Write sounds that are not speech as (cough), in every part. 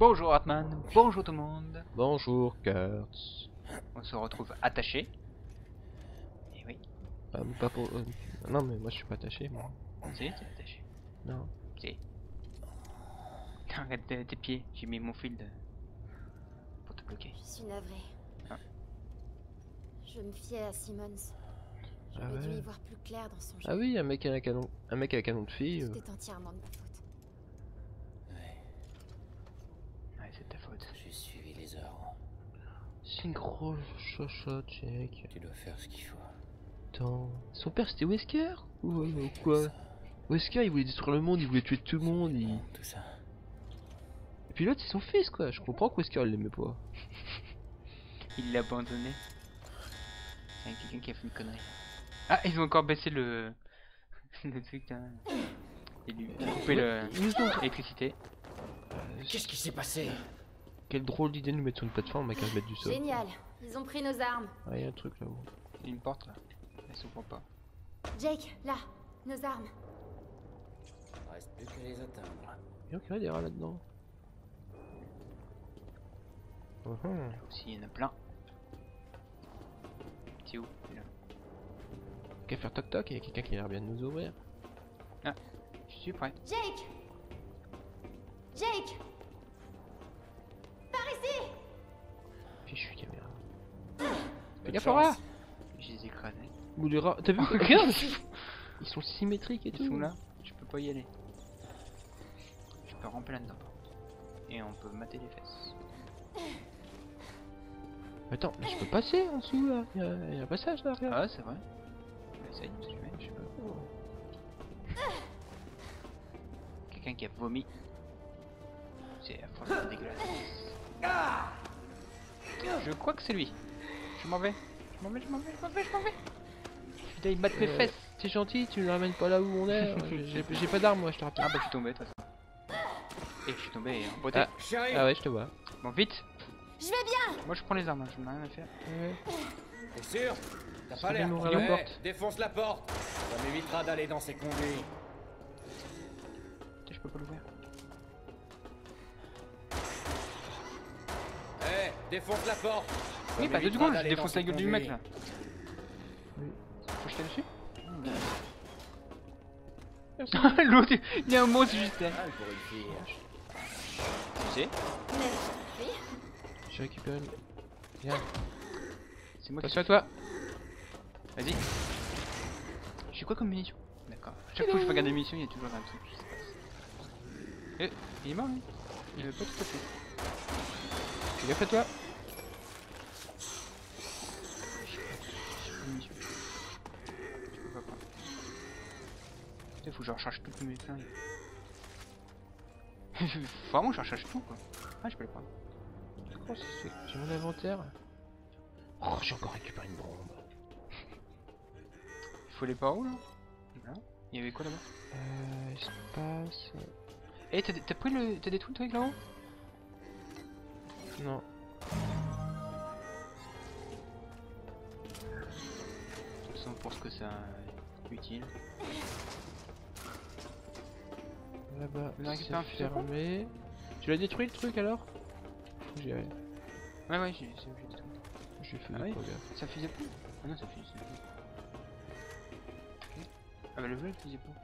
Bonjour Hartman, bonjour tout le monde. Bonjour Kurtz. On se retrouve attaché. Et oui, Ah, mais pas pour... euh, Non mais moi je suis pas attaché moi. si, t'es attaché. Non. Si. Arrête tes, tes pieds, j'ai mis mon fil de... pour te bloquer. Je suis navrée. Ah. Je me fiais à Simmons. J'aurais Ah dû ouais. y voir plus clair dans son jeu. Ah oui, un mec avec un canon, un mec avec un canon de fille. euh, C'était entièrement de ma faute. J'ai suivi les ordres. C'est une grosse chochotte, Jack. Tu dois faire ce qu'il faut. Attends. Son père c'était Wesker ou, ou quoi? Wesker il voulait détruire le monde, il voulait tuer tout le monde. il- Tout ça. Et puis l'autre c'est son fils quoi. Je comprends que Wesker il l'aimait pas. (laughs) Il l'a abandonné. C'est quelqu'un qui a fait une connerie. Ah, ils ont encore baissé le... (laughs) le truc lui le- Ils nous ont- l'électricité. Qu'est-ce qui s'est passé? Quelle drôle d'idée de nous mettre sur une plateforme à 15 mètres du sol. Génial. Ils ont pris nos armes. Ah, il y a un truc là-haut. Il y a une porte là. Elle s'ouvre pas. Jake, là, nos armes. Reste plus qu'à les atteindre. Il y a des rats là-dedans. Uhum. Aussi, il y en a plein. C'est où Là? Qu'à faire toc toc, il y a quelqu'un qui a l'air bien de nous ouvrir. Je suis prêt. Jake Jake Fichu caméra. Fais gaffe rats Je les ai écrasés. Ou les rats. T'as vu Regarde Ils sont symétriques et Ils tout. sont là. Je peux pas y aller. Je peux ramper là-dedans. Et on peut mater les fesses. Attends, mais je peux passer en dessous là. Il y, a- il y a un passage là, regarde. Ah, c'est vrai. Essaye, si tu veux, je sais pas. Quelqu'un qui a vomi. C'est affreux, dégueulasse. Je crois que c'est lui. Je m'en vais. Je m'en vais, je m'en vais, je m'en vais, je m'en vais. Putain, il mate mes fesses. T'es gentil, tu ne ramènes pas là où on est. (laughs) J'ai- pas d'arme moi, je te rappelle. Ah bah je suis tombé façon. Et je suis tombé en beauté. Ah. Ah ouais, je te vois. Bon vite. Je vais bien Moi je prends les armes, hein, je n'ai rien à faire. T'es sûr? T'as pas l'air Ouais, porte. Défonce la porte Ça m'évitera d'aller dans ces conduits. Putain, je peux pas l'ouvrir. Défonce la porte Oui, bah deux secondes, je défonce la gueule du mec là. Oui. Faut jeter dessus (laughs) L'autre, il y a un monstre juste là. Ah, pour une fille. Tu sais, J'ai récupéré une. Viens, c'est moi qui attention à toi. Vas-y. J'ai quoi comme munition? D'accord. Chaque fois que je regarde des munitions, il y a toujours un truc qui se passe. Eh, il est mort lui Il veut pas tout à fait. Fais gaffe à toi. J'ai pas de munitions. Je peux pas prendre. Faut que je recharge toutes mes flingues. Faut (laughs) Vraiment, je recharge tout quoi. Ah, je peux les prendre. Comment ça se fait J'ai mon inventaire. Oh, j'ai encore récupéré une bombe. Il faut les par où là? Là? Il y avait quoi là-bas? Euh, espace. Eh, t'as t'as pris le. T'as détruit le truc là-haut? Non. De toute façon, pour ce que ça est utile. Là-bas, Vous avez récupéré un c'est fusil à pompe fermé. Tu l'as détruit le truc alors? J'ai Ouais, ouais, j'ai j'ai oublié de tout. j'ai fait Ah. Ça faisait pas Ah non, ça faisait ça faisait. Ok. Ah bah le jeu, il faisait pas.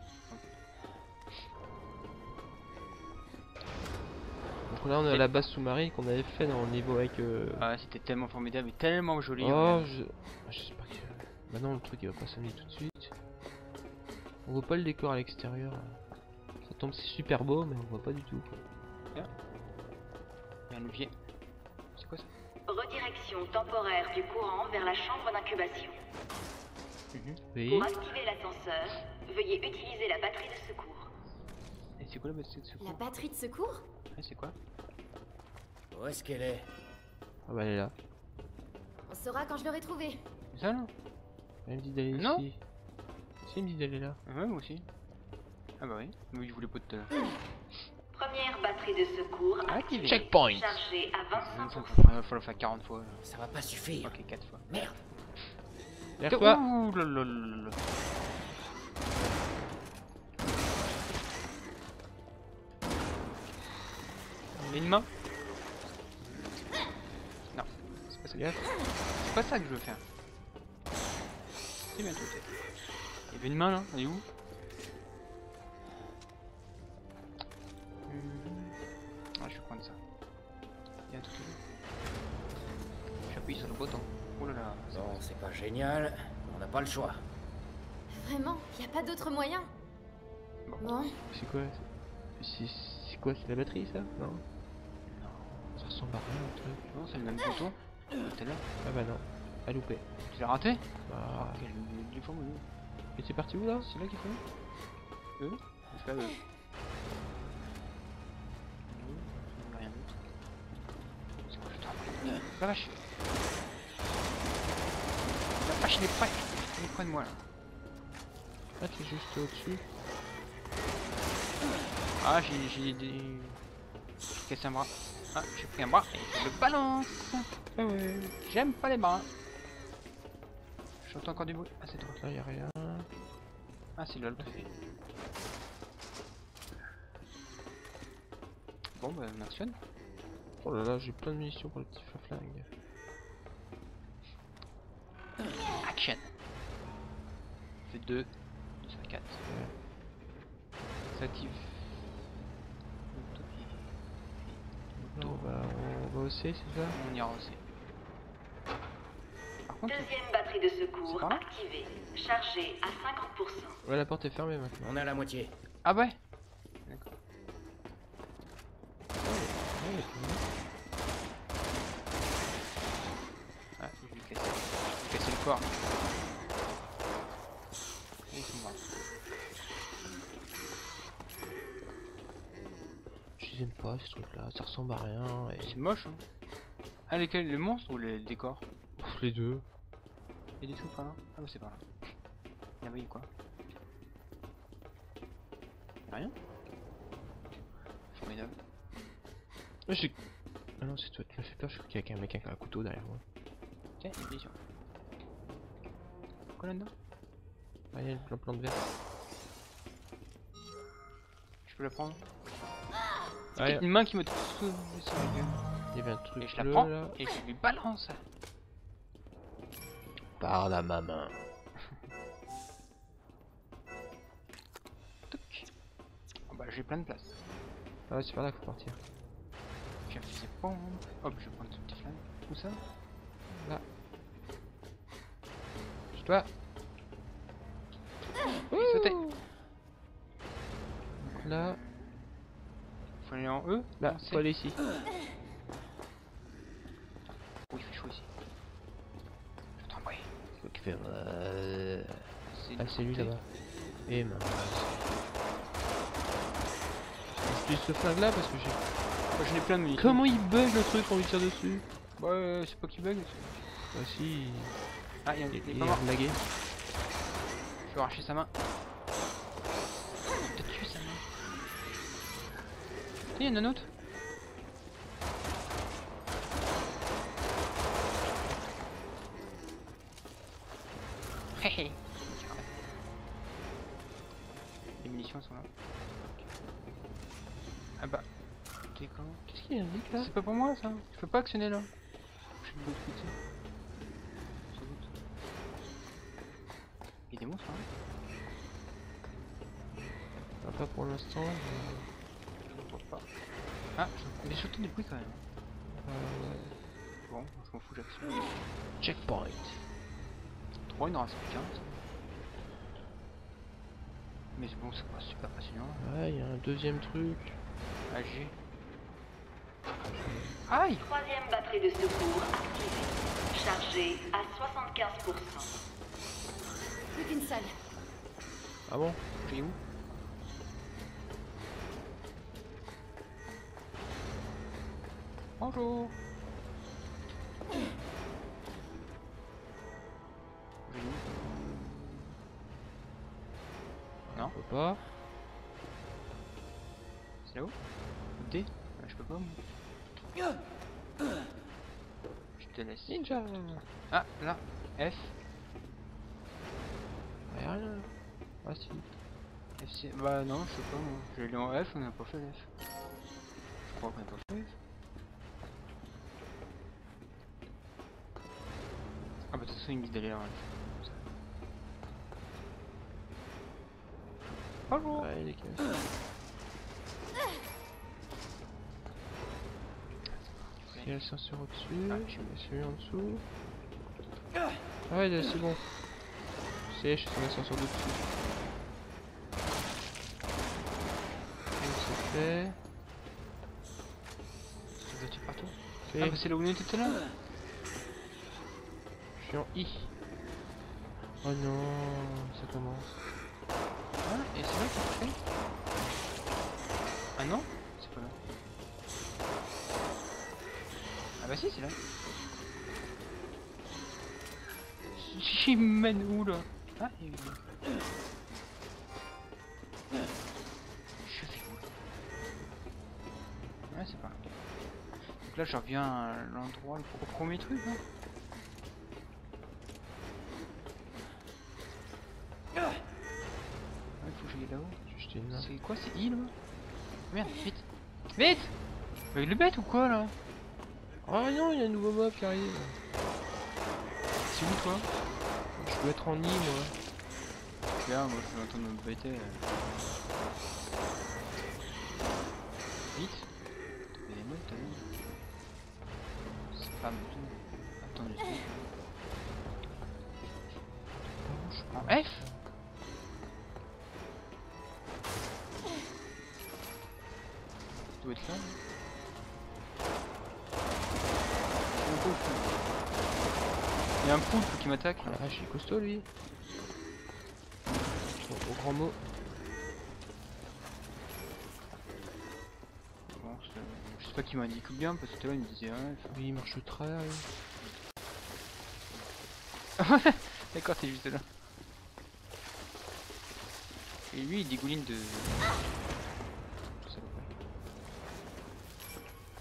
Donc là on est à la base sous-marine qu'on avait fait dans le niveau avec. Euh... Ah, c'était tellement formidable et tellement joli. oh, regarde. je... ah, J'espère que. Bah non, le truc il va pas s'amener tout de suite. On voit pas le décor à l'extérieur. Tombe, c'est super beau, mais on voit pas du tout. quoi. Il y a un levier. C'est quoi ça? Redirection temporaire du courant vers la chambre d'incubation. Oui. Pour activer l'ascenseur, veuillez utiliser la batterie de secours. Et c'est quoi la batterie de la secours batterie de secours? Ouais, c'est quoi? Où est-ce qu'elle est? Ah bah elle est là. On saura quand je l'aurai trouvée. Ça là Elle me dit d'aller Non. ici. Si, elle me dit d'aller là. Ouais, moi aussi. Ah bah oui, oui, je voulais pas tout à l'heure. Première batterie de secours ah, activée. Checkpoint. Chargée à 25%. Il faut le faire 40 fois. Ça va pas suffire. Ok, 4 fois. Merde. Derrière toi. Ouh, lololol. une main Non, c'est pas ça. C'est pas ça que je veux faire. Il y avait une main là, elle est où? Le bouton. Oh là là. Bon, c'est pas génial. On n'a pas le choix. Vraiment Y a pas d'autre moyen Bon, C'est quoi C'est c'est quoi C'est la batterie ça? Non Ça ressemble à rien le truc. Non, c'est le même bouton. Tout à l'heure. Ah bah non. À louper. Tu l'as raté? Bah. Quel lui. Et c'est parti où là? C'est là qu'il faut Eux? C'est pas eux. Rien d'autre. C'est quoi La vache La vache il est prêt Il est près de moi là. Ah c'est juste au-dessus. Ah j'ai j'ai des... Cassé un bras. Ah j'ai pris un bras et je le balance Ah ouais. J'aime pas les bras. J'entends encore du bruit. Ah c'est toi. Là y a rien. Ah c'est lol. Bon bah merci. Anne. Oh là là, j'ai plein de munitions pour le petit flingue. Action C'est 2, c'est 4. Ça active. Là, on va, on va hausser, c'est ça On ira. Par contre, Deuxième batterie de secours activée. Chargée à 50%. Ouais, la porte est fermée maintenant. On est à la moitié. ah Ouais, Ah, je vais lui casser. Je vais casser le corps. Et ils sont morts. Aime pas ces trucs là, ça ressemble à rien. Et... C'est moche hein. Ah lesquels Les monstres ou les décors? Pff, les deux. Il y a des trucs par là Ah bah c'est par là. Là-bas il y a quoi Rien? Formidable. Ah, j'ai- ah non, c'est toi, tu m'as fait peur, je crois qu'il y a un mec avec un couteau derrière moi. Tiens, une munition. Quoi là-dedans? Ah, il y a une plante verte. Je peux la prendre? Il Une main qui me touche sur la gueule. y avait un truc Et je la bleu, prends là. et je lui balance. Par là, ma main. Ah bah j'ai plein de place. Ah ouais, c'est par là qu'il faut partir. J'ai un fusil à pompe. Hop, je vais prendre ce petit flingue. Où ça Là. Je dois. Sauter. Là, Faut aller en E là, Non, faut c'est- aller ici. Oh, il fait chaud ici. J'entends un bruit. Faut qu'il fait. euh, Ah, c'est lui là-bas. Et mince. J'utilise ce flingue là parce que j'ai. Moi, j'en ai plein de munitions. Comment il bug le truc quand on lui tire dessus? Bah, euh, c'est pas qui bug. Bah si. Ah, il y a Il, il est il pas est mort. Je vais arracher sa main. Il y en a un autre. Hé hé. Les munitions sont là. Ah bah. Qu'est-ce qu'il indique là C'est pas pour moi ça Je peux pas actionner là. Je suis de l'autre côté. Sans doute. Il y a des monstres hein Ah, Pas pour l'instant. mais- Je ne vois pas. Ah, a surtout des bruits quand même. Euh. Bon, je m'en fous, j'actionne. Checkpoint. 3, il n'en reste plus qu'un. ça. Mais bon, c'est pas super passionnant. Ouais, il y a un deuxième truc. AG. Aïe Troisième batterie de secours activée. Chargée à 75%. plus qu'une seule. Ah bon? J'ai où? Bonjour Non, Faut pas. c'est là-haut D Je peux pas moi. Je te laisse. Ninja Ah, là, F, Ouais, rien. Ah si. F, C. Bah non, je sais pas moi. J'ai allé en F, on n'a pas fait F. Je crois qu'on n'a pas fait F. me dit d'aller là. Bonjour. Ouais, il est cassé. Il y a l'ascenseur au-dessus, je mets celui en dessous. Ah ouais, c'est bon. C'est, je suis sur l'ascenseur au-dessus. C'est fait. Ça doit être partout. Ah, bah c'est là où on était tout à l'heure. Je suis en I. Oh non, ça commence. Ah, et c'est là qu'il fait Ah non C'est pas là. Ah bah si, c'est là. J'y mène où là Ah, il est là. Je fais où là Ouais, c'est pas. Donc là, je reviens à l'endroit, le premier truc, hein. Ouais, faut que j'aille C'est quoi C'est I là Merde, vite Vite Mais il est bête ou quoi là Oh non, il y a un nouveau mob qui arrive. C'est où toi Je dois être en I moi. Regarde, moi je suis en train de me bêter. Il y a un poulpe qui m'attaque. Ah, je suis costaud lui. Au, au grand mot. Bon, je sais pas qui m'a dit bien parce que tout à l'heure il me disait. Oui, il marche au (laughs) travail. D'accord, c'est juste là. Et lui il dégouline de. Salopard.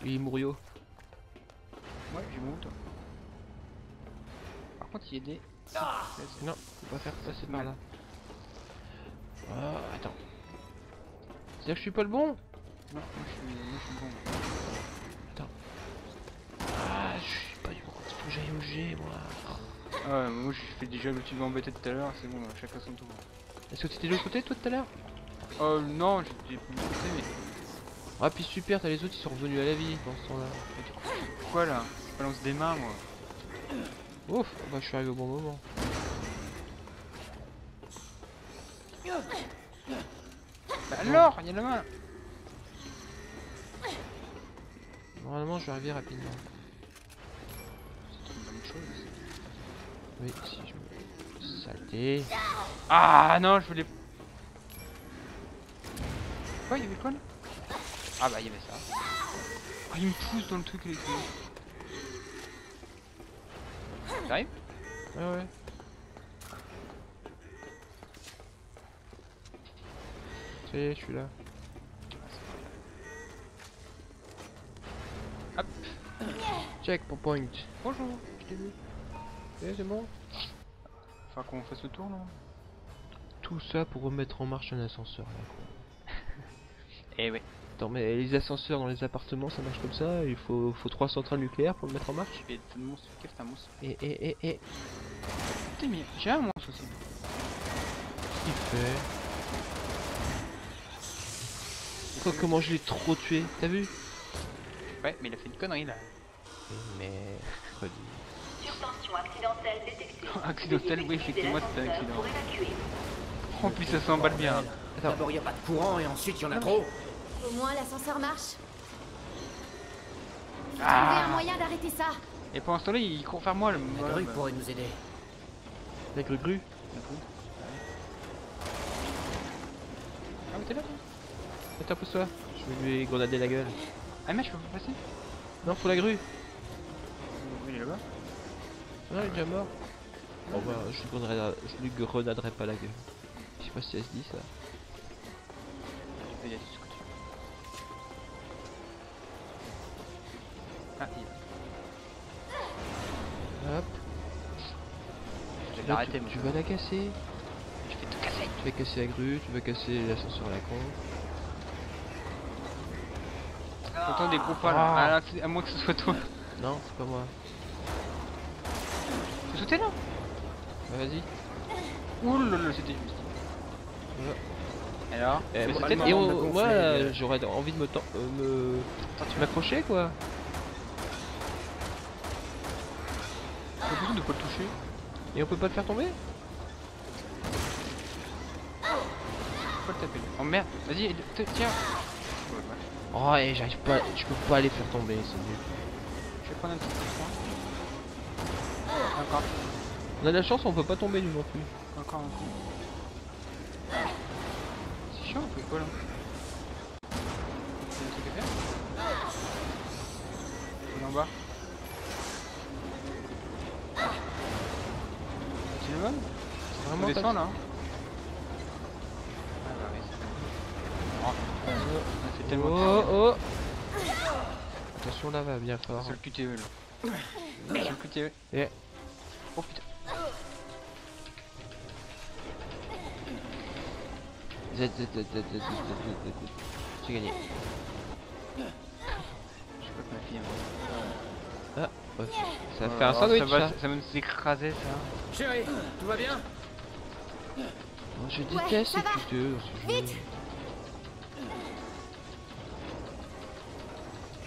Oui, Mourio. Ouais, j'ai mon toi. Par contre, il y a des. Non, faut pas faire ça, c'est par mal. là. Ah, attends. C'est-à-dire que je suis pas le bon Non, moi je suis, moi, je suis bon. Ah, je suis pas du bon. Il faut que j'aille au G, moi. Ah ouais, moi je fais déjà le tube embêté tout à l'heure, c'est bon, chacun son tour. Est-ce que t'étais de l'autre côté, toi, tout à l'heure? Oh non, j'étais plus côté, mais. Ah, puis super, t'as les autres, ils sont revenus à la vie dans ce temps-là. Pourquoi là? Je balance des mains moi. Ouf, bah je suis arrivé au bon moment. Bah alors, il y a la main Normalement, je vais arriver rapidement. C'est une bonne chose. Oui, si je me... Saleté. Ah non, je voulais. Quoi, il y avait quoi là? Ah bah il y avait ça. Ah, il me pousse dans le truc. T'arrives Ouais, ouais. Ça y est, je suis là. Hop. Check pour point. Bonjour. Je t'ai vu. Eh, c'est bon Faut qu'on fasse le tour là. Tout ça pour remettre en marche un ascenseur là. quoi. (laughs) Eh ouais. Attends, mais les ascenseurs dans les appartements ça marche comme ça Il faut, faut trois centrales nucléaires pour le mettre en marche Et t'as un monstre. T'as un monstre Et, et, et, et. Putain, mais j'ai un monstre aussi. Qu'est-ce qu'il fait? Oh, comment je l'ai trop tué, t'as vu? Ouais, mais il a fait une connerie là. Mais. Mercredi. Surtension accidentelle détectée. (laughs) Accidentel, oui, effectivement, c'était un accident. En plus, ça s'emballe bien. Attends. D'abord, il a pas de courant et ensuite, il y en a trop. Au moins l'ascenseur marche. Trouver un Ah moyen d'arrêter ça. Et pendant ce temps-là, il court vers moi le La grue pourrait nous aider. La gru gru Ah, mais t'es là toi Attends, pousse-toi. Je vais lui grenader la gueule. Ah, mais je peux pas passer Non, faut la grue. Il est là-bas. Non, il est déjà mort. Bon bah, je lui grenaderai, je lui grenaderai pas la gueule. Je sais pas si elle se dit ça. Tu, tu vas la casser? Je vais tout casser. Tu vas casser la grue, tu vas casser l'ascenseur à la con. Autant des gros pas là. Ah. Ah, à moins que ce soit toi. Non, c'est pas moi. peux sauter là? Bah, Vas-y. Ouh là là, c'était juste. Alors? Eh, Mais moi, c'était et on- gonfler, moi, euh, j'aurais envie de me, ten- euh, me... m'accrocher quoi. J'ai l'impression de pas le toucher. Et on peut pas le faire tomber Faut le taper. Oh merde, vas-y, tiens. Oh, et j'arrive pas, je peux pas les faire tomber, c'est nul. Je vais prendre un petit point. Encore, On a de la chance, on peut pas tomber nous non plus. encore un coup. C'est chiant, on fait quoi là Il y a un truc à faire Il est en bas. ouais. Vraiment On descend là C'est Oh oh Attention là va bien fort C'est le QTE là C'est le QTE yeah. Oh putain Z ouais. Ça va faire un oh, sandwich Ça va, ça. ça va nous écraser ça. Chérie, tout va bien? Oh, je déteste ça ces. Vite.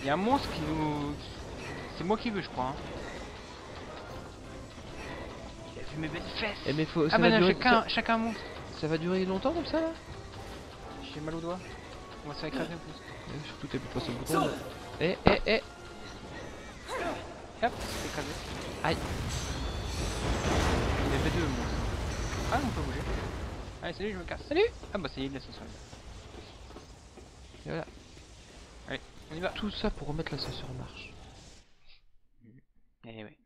Il y a un monstre qui nous. C'est moi qui veux, je crois. Hein. Il a vu mes belles fesses. Eh mais faut, ça, ah bah va non, durer, chacun, ça, chacun un monstre. ça va durer longtemps comme ça là? J'ai mal au doigt. On va se faire écraser en plus. Surtout t'as plus pas ce bouton. Eh eh eh Hop, c'est écrasé. Aïe. Il y avait deux monstres. Ah, on peut bouger. Allez, salut, je me casse. Salut Ah bah, ça y est, l'ascenseur. Et voilà. Allez, on y va. Tout ça pour remettre l'ascenseur en marche. Eh ouais.